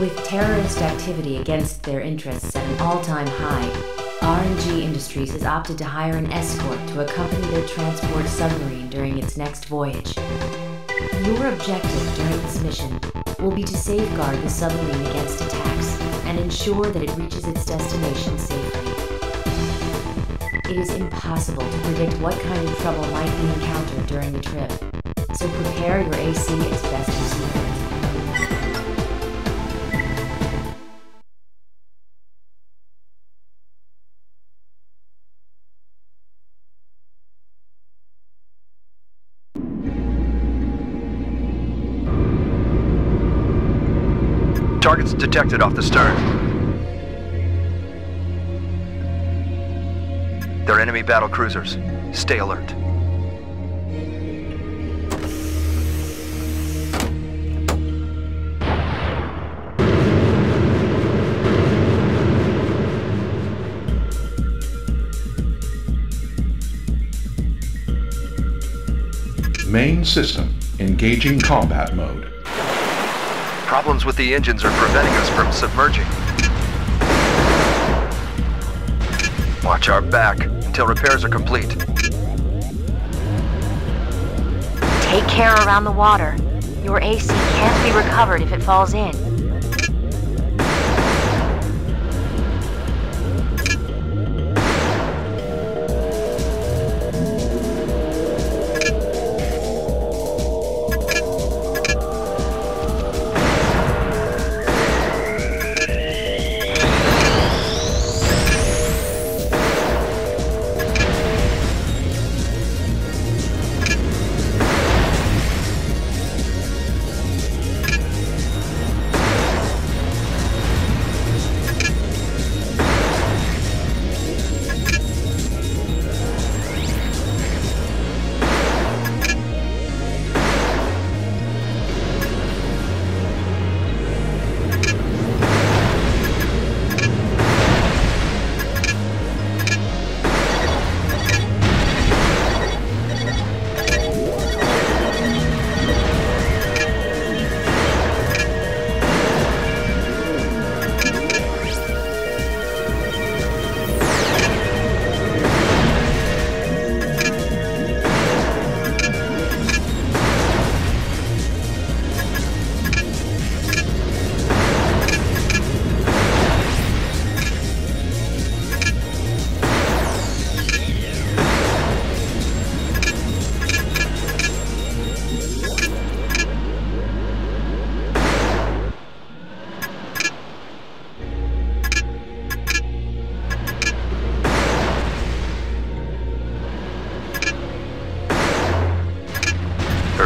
With terrorist activity against their interests at an all-time high, RNG Industries has opted to hire an escort to accompany their transport submarine during its next voyage. Your objective during this mission will be to safeguard the submarine against attacks and ensure that it reaches its destination safely. It is impossible to predict what kind of trouble might be encountered during the trip, so prepare your AC as best you can. Targets detected off the stern. They're enemy battle cruisers. Stay alert. Main system engaging combat mode. Problems with the engines are preventing us from submerging. Watch our back until repairs are complete. Take care around the water. Your AC can't be recovered if it falls in.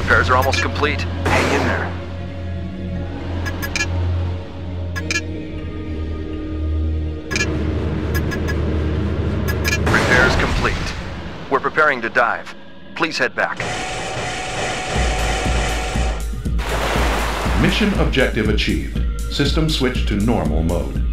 Repairs are almost complete. Hang in there. Repairs complete. We're preparing to dive. Please head back. Mission objective achieved. System switched to normal mode.